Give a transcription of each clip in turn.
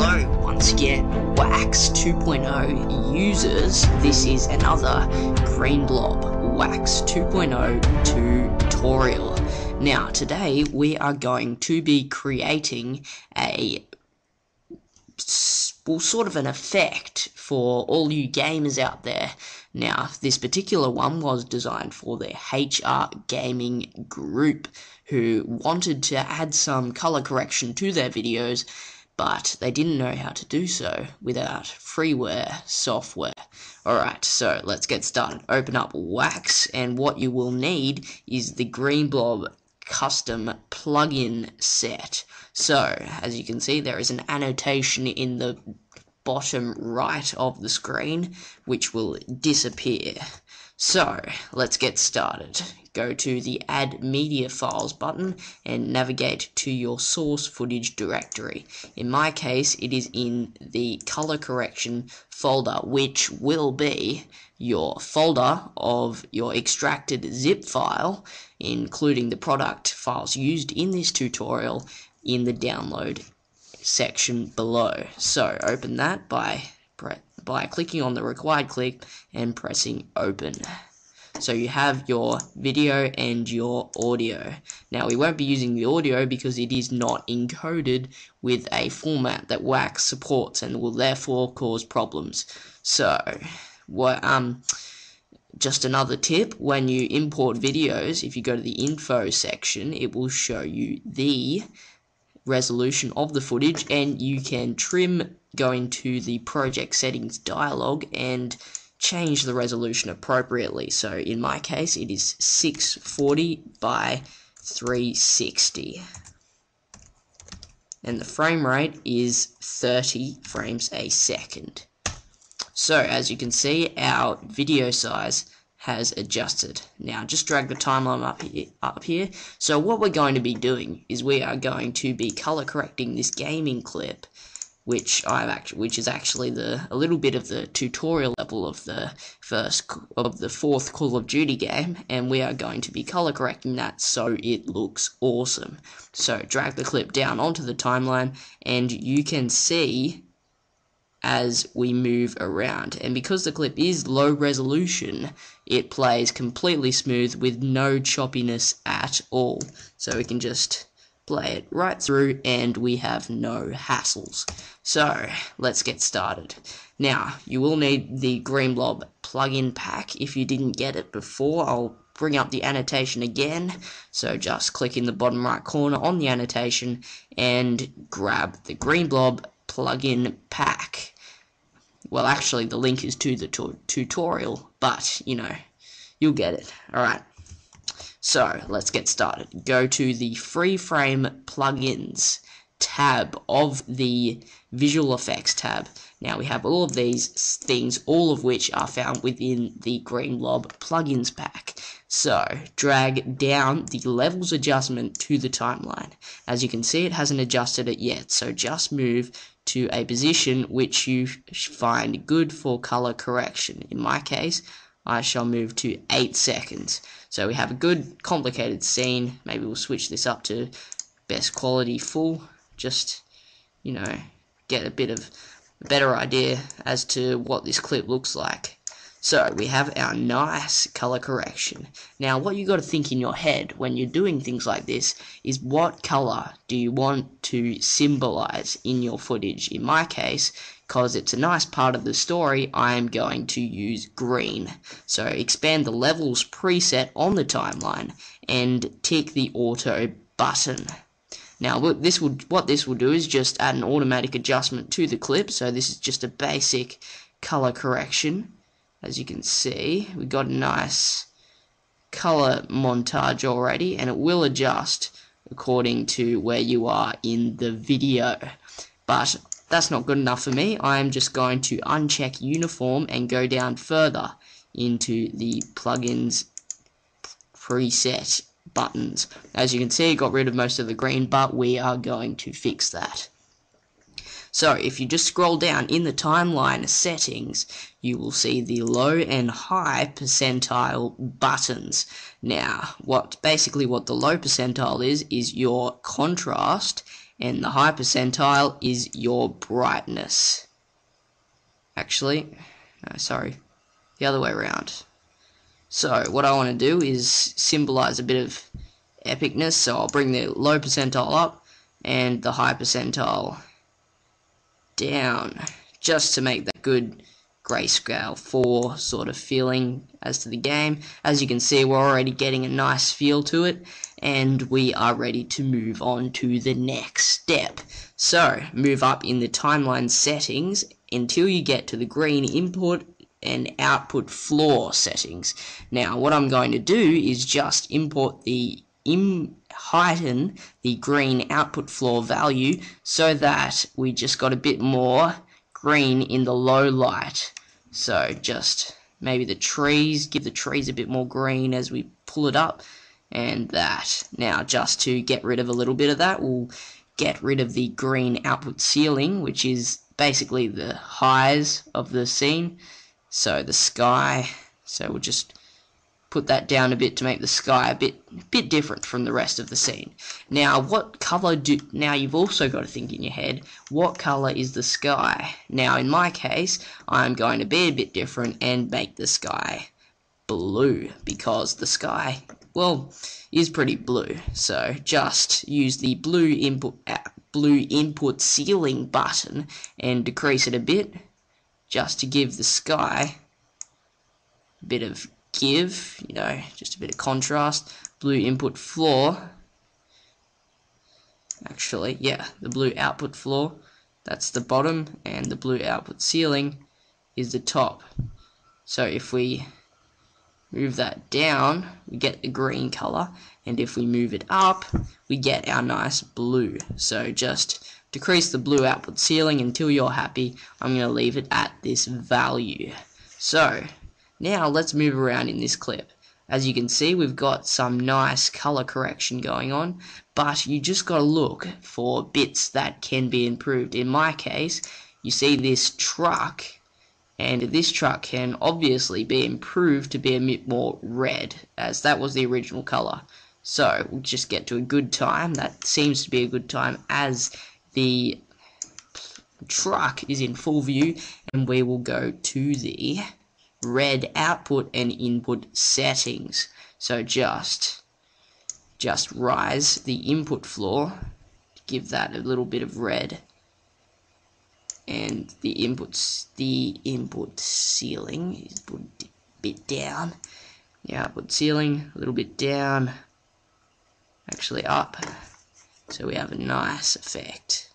Hello, once again, Wax 2.0 users, this is another Green Blob Wax 2.0 tutorial. Now, today we are going to be creating a well, sort of an effect for all you gamers out there. Now, this particular one was designed for the HR Gaming Group, who wanted to add some color correction to their videos, but they didn't know how to do so without freeware software. Alright, so let's get started. Open up Wax, and what you will need is the Green Blob custom plugin set. So, as you can see, there is an annotation in the bottom right of the screen, which will disappear. So, let's get started. Go to the Add Media Files button and navigate to your source footage directory. In my case, it is in the color correction folder, which will be your folder of your extracted zip file, including the product files used in this tutorial in the download section below. So open that by by clicking on the required click and pressing open. So you have your video and your audio. Now we won't be using the audio because it is not encoded with a format that Wax supports and will therefore cause problems. So, what um just another tip, when you import videos, if you go to the info section, it will show you the resolution of the footage and you can trim going to the project settings dialog and change the resolution appropriately. So in my case it is 640 by 360 and the frame rate is 30 frames a second. So as you can see our video size has adjusted. Now just drag the timeline up here, up here. So what we're going to be doing is we are going to be color correcting this gaming clip which I've actually, which is actually the a little bit of the tutorial level of the first of the fourth Call of Duty game, and we are going to be color correcting that so it looks awesome. So drag the clip down onto the timeline, and you can see as we move around. And because the clip is low resolution, it plays completely smooth with no choppiness at all. So we can just play it right through and we have no hassles. So, let's get started. Now, you will need the Green Blob plugin pack. If you didn't get it before, I'll bring up the annotation again. So just click in the bottom right corner on the annotation and grab the Green Blob plugin pack. Well, actually, the link is to the tutorial, but, you know, you'll get it. Alright. So, let's get started. Go to the free frame plugins tab of the visual effects tab. Now we have all of these things, all of which are found within the Green Blob plugins pack. So, drag down the levels adjustment to the timeline. As you can see, it hasn't adjusted it yet, so just move to a position which you find good for color correction. In my case, I shall move to 8 seconds. So we have a good complicated scene. Maybe we'll switch this up to best quality full just, you know, get a bit of a better idea as to what this clip looks like. So, we have our nice color correction. Now, what you got to think in your head when you're doing things like this is what color do you want to symbolize in your footage? In my case, because it's a nice part of the story, I am going to use green. So, expand the levels preset on the timeline and tick the auto button. Now, what this will what this will do is just add an automatic adjustment to the clip. So this is just a basic color correction. As you can see, we got a nice color montage already, and it will adjust according to where you are in the video. But that's not good enough for me. I am just going to uncheck uniform and go down further into the plugins preset buttons. As you can see, it got rid of most of the green, but we are going to fix that. So, if you just scroll down in the timeline settings, you will see the low and high percentile buttons. Now, what basically what the low percentile is, is your contrast and the high percentile is your brightness. Actually, no, sorry, the other way around. So what I want to do is symbolize a bit of epicness, so I'll bring the low percentile up and the high percentile down, just to make that good grayscale 4 sort of feeling as to the game. As you can see, we're already getting a nice feel to it, and we are ready to move on to the next step. So, move up in the timeline settings until you get to the green input and output floor settings. Now, what I'm going to do is just import the heighten the green output floor value so that we just got a bit more green in the low light. So just maybe the trees, give the trees a bit more green as we pull it up and that. Now just to get rid of a little bit of that, we'll get rid of the green output ceiling, which is basically the highs of the scene. So the sky, so we'll just put that down a bit to make the sky a bit bit different from the rest of the scene. Now, what color do now you've also got to think in your head, what color is the sky? Now, in my case, I'm going to be a bit different and make the sky blue because the sky, well, is pretty blue. So, just use the blue input uh, blue input ceiling button and decrease it a bit just to give the sky a bit of give, you know, just a bit of contrast. Blue input floor, actually, yeah, the blue output floor, that's the bottom, and the blue output ceiling is the top. So if we move that down, we get the green color, and if we move it up, we get our nice blue. So just decrease the blue output ceiling until you're happy. I'm going to leave it at this value. So now let's move around in this clip. As you can see, we've got some nice color correction going on, but you just got to look for bits that can be improved. In my case, you see this truck, and this truck can obviously be improved to be a bit more red, as that was the original color. So, we'll just get to a good time. That seems to be a good time as the truck is in full view, and we will go to the red output and input settings. So just just rise the input floor give that a little bit of red and the inputs the input ceiling is a bit down the output ceiling a little bit down actually up so we have a nice effect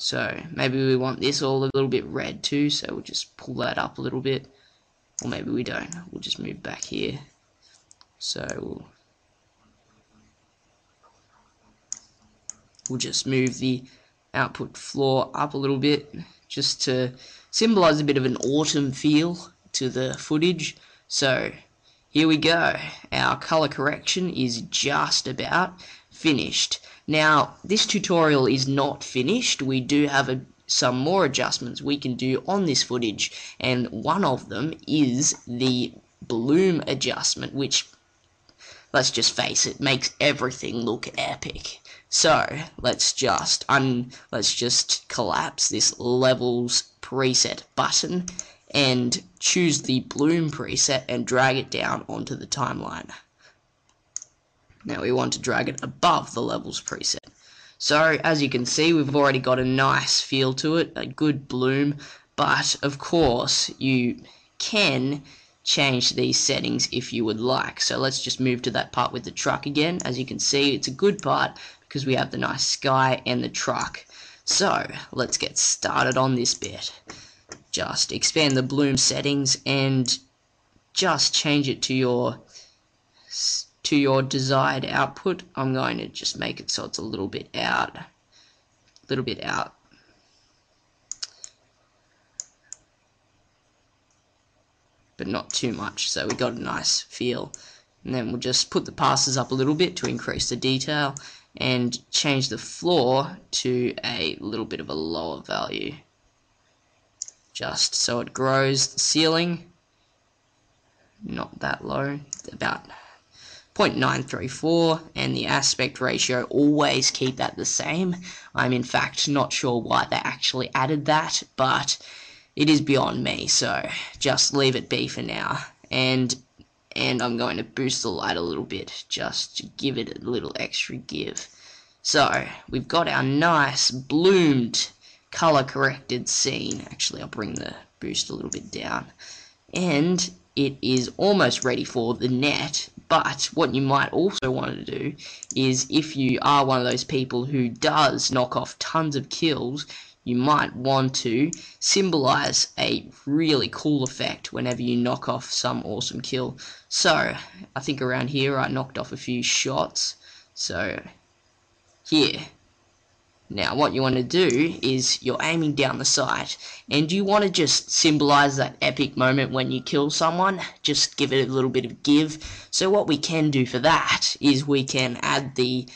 So maybe we want this all a little bit red too, so we'll just pull that up a little bit. Or maybe we don't. We'll just move back here. So we'll, we'll just move the output floor up a little bit just to symbolize a bit of an autumn feel to the footage. So here we go. Our color correction is just about finished. Now, this tutorial is not finished. We do have a, some more adjustments we can do on this footage, and one of them is the bloom adjustment, which, let's just face it, makes everything look epic. So, let's just, un let's just collapse this levels preset button, and choose the bloom preset and drag it down onto the timeline. Now we want to drag it above the levels preset. So as you can see we've already got a nice feel to it, a good bloom, but of course you can change these settings if you would like. So let's just move to that part with the truck again. As you can see it's a good part because we have the nice sky and the truck. So let's get started on this bit. Just expand the bloom settings and just change it to your to your desired output. I'm going to just make it so it's a little bit out, a little bit out. But not too much, so we got a nice feel. And then we'll just put the passes up a little bit to increase the detail and change the floor to a little bit of a lower value. Just so it grows the ceiling, not that low, about 0.934 and the aspect ratio always keep that the same. I'm in fact not sure why they actually added that, but it is beyond me, so just leave it be for now. And and I'm going to boost the light a little bit just to give it a little extra give. So, we've got our nice bloomed color corrected scene. Actually, I'll bring the boost a little bit down. And it is almost ready for the net, but what you might also want to do is if you are one of those people who does knock off tons of kills, you might want to symbolize a really cool effect whenever you knock off some awesome kill. So, I think around here I knocked off a few shots. So, here. Now, what you want to do is you're aiming down the sight, and you want to just symbolize that epic moment when you kill someone. Just give it a little bit of give. So what we can do for that is we can add the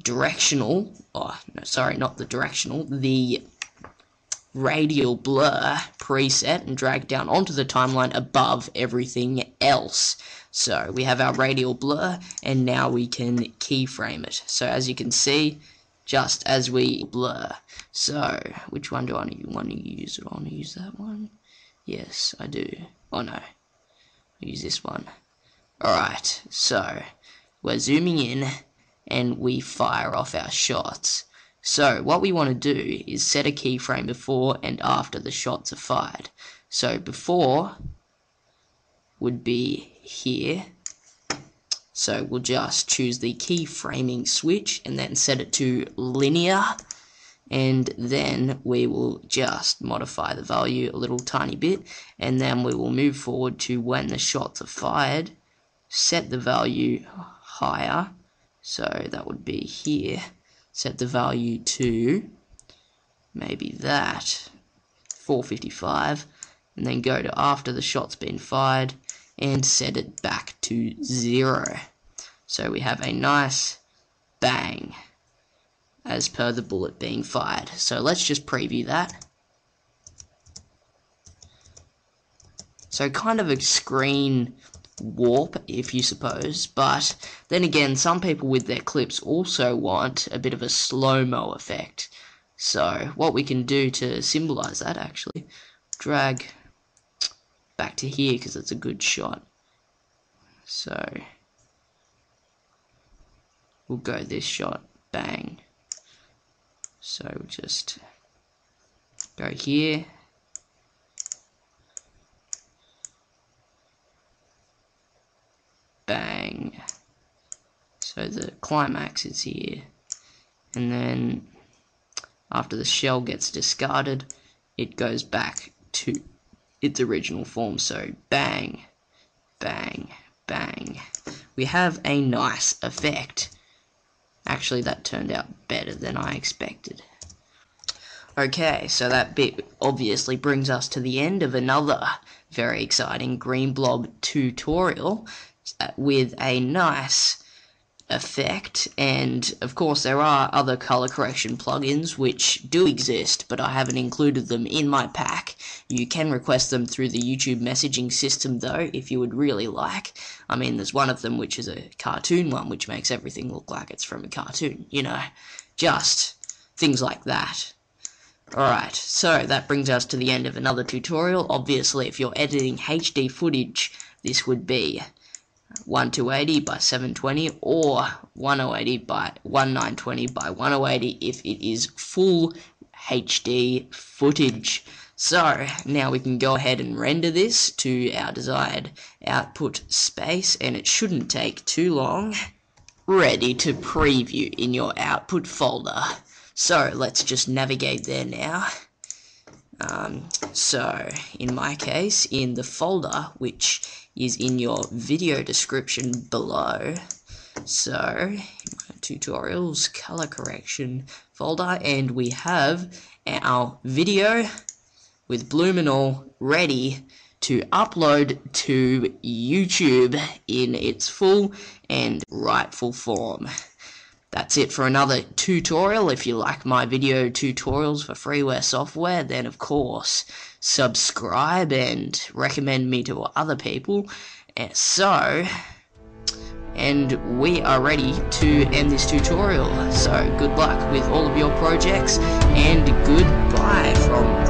directional, oh, no, sorry, not the directional, the radial blur preset and drag down onto the timeline above everything else. So we have our radial blur and now we can keyframe it. So as you can see, just as we blur. So which one do I want to use? Do I want to use that one? Yes, I do. Oh no, I'll use this one. Alright, so we're zooming in and we fire off our shots. So what we want to do is set a keyframe before and after the shots are fired. So before would be here. So we'll just choose the keyframing switch and then set it to linear. And then we will just modify the value a little tiny bit. And then we will move forward to when the shots are fired. Set the value higher so that would be here. Set the value to maybe that, 455, and then go to after the shot's been fired and set it back to zero. So we have a nice bang as per the bullet being fired. So let's just preview that. So kind of a screen warp, if you suppose, but then again, some people with their clips also want a bit of a slow-mo effect. So, what we can do to symbolize that, actually, drag back to here, because it's a good shot. So, we'll go this shot, bang. So, just go here, bang. So the climax is here. And then after the shell gets discarded, it goes back to its original form. So bang, bang, bang. We have a nice effect. Actually, that turned out better than I expected. Okay, so that bit obviously brings us to the end of another very exciting Green Blob tutorial uh, with a nice effect and of course there are other color correction plugins which do exist but I haven't included them in my pack. You can request them through the YouTube messaging system though if you would really like. I mean there's one of them which is a cartoon one which makes everything look like it's from a cartoon you know just things like that. Alright, so that brings us to the end of another tutorial. Obviously, if you're editing HD footage, this would be 1280 by 720 or 1080 by 1920 by 1080 if it is full HD footage. So now we can go ahead and render this to our desired output space and it shouldn't take too long. Ready to preview in your output folder. So let's just navigate there now. Um, so in my case, in the folder which is in your video description below. So, tutorials, color correction folder, and we have our video with and ready to upload to YouTube in its full and rightful form. That's it for another tutorial. If you like my video tutorials for freeware software, then of course, subscribe and recommend me to other people. And so, and we are ready to end this tutorial. So good luck with all of your projects and goodbye from